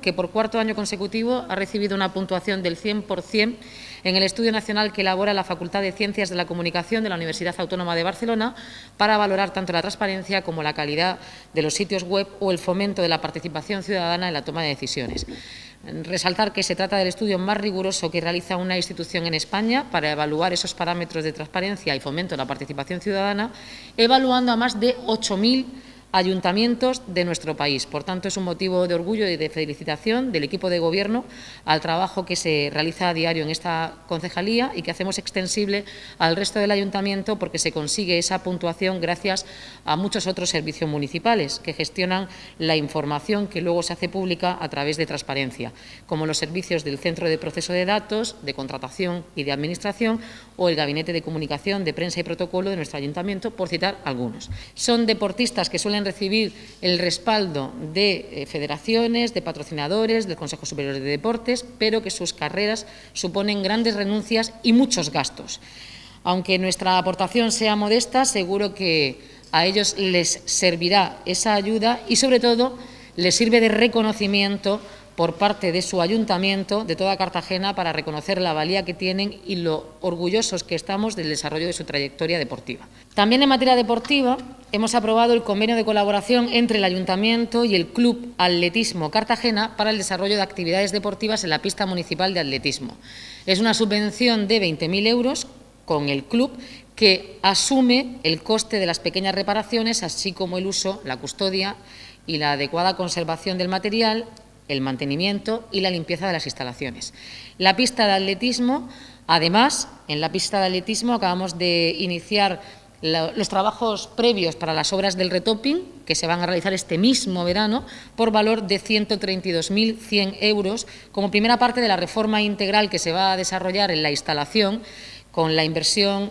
que por cuarto año consecutivo ha recibido una puntuación del 100% en el estudio nacional que elabora la Facultad de Ciencias de la Comunicación de la Universidad Autónoma de Barcelona para valorar tanto la transparencia como la calidad de los sitios web o el fomento de la participación ciudadana en la toma de decisiones. Resaltar que se trata del estudio más riguroso que realiza una institución en España para evaluar esos parámetros de transparencia y fomento de la participación ciudadana, evaluando a más de 8.000 ayuntamientos de nuestro país. Por tanto, es un motivo de orgullo y de felicitación del equipo de Gobierno al trabajo que se realiza a diario en esta concejalía y que hacemos extensible al resto del ayuntamiento porque se consigue esa puntuación gracias a muchos otros servicios municipales que gestionan la información que luego se hace pública a través de transparencia, como los servicios del Centro de Proceso de Datos, de Contratación y de Administración o el Gabinete de Comunicación, de Prensa y Protocolo de nuestro ayuntamiento, por citar algunos. Son deportistas que suelen recibir el respaldo de eh, federaciones, de patrocinadores, del Consejo Superior de Deportes, pero que sus carreras suponen grandes renuncias y muchos gastos. Aunque nuestra aportación sea modesta, seguro que a ellos les servirá esa ayuda y, sobre todo, les sirve de reconocimiento por parte de su ayuntamiento, de toda Cartagena, para reconocer la valía que tienen y lo orgullosos que estamos del desarrollo de su trayectoria deportiva. También en materia deportiva hemos aprobado el convenio de colaboración entre el ayuntamiento y el Club Atletismo Cartagena para el desarrollo de actividades deportivas en la pista municipal de atletismo. Es una subvención de 20.000 euros con el club que asume el coste de las pequeñas reparaciones, así como el uso, la custodia y la adecuada conservación del material el mantenimiento y la limpieza de las instalaciones. La pista de atletismo, además, en la pista de atletismo acabamos de iniciar los trabajos previos para las obras del retoping, que se van a realizar este mismo verano, por valor de 132.100 euros, como primera parte de la reforma integral que se va a desarrollar en la instalación, con la inversión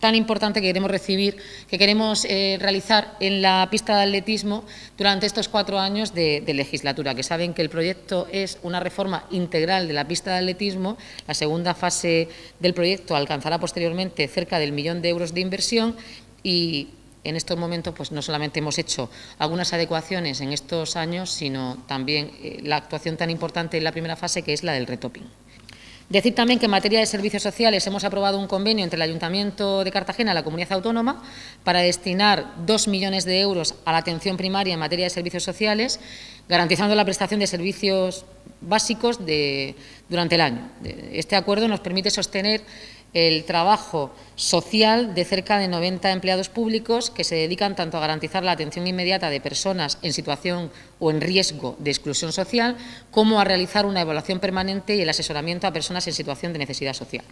tan importante que queremos recibir, que queremos eh, realizar en la pista de atletismo durante estos cuatro años de, legislatura, que saben que el proyecto es una reforma integral de la pista de atletismo. La segunda fase del proyecto alcanzará posteriormente cerca del millón de euros de inversión y en estos momentos pues no solamente hemos hecho algunas adecuaciones en estos años, sino también eh, la actuación tan importante en la primera fase que es la del retoping. Decir también que en materia de servicios sociales hemos aprobado un convenio entre el Ayuntamiento de Cartagena y la Comunidad Autónoma para destinar dos millones de euros a la atención primaria en materia de servicios sociales, garantizando la prestación de servicios básicos durante el año. Este acuerdo nos permite sostener el trabajo social de cerca de 90 empleados públicos que se dedican tanto a garantizar la atención inmediata de personas en situación o en riesgo de exclusión social, como a realizar una evaluación permanente y el asesoramiento a personas en situación de necesidad social.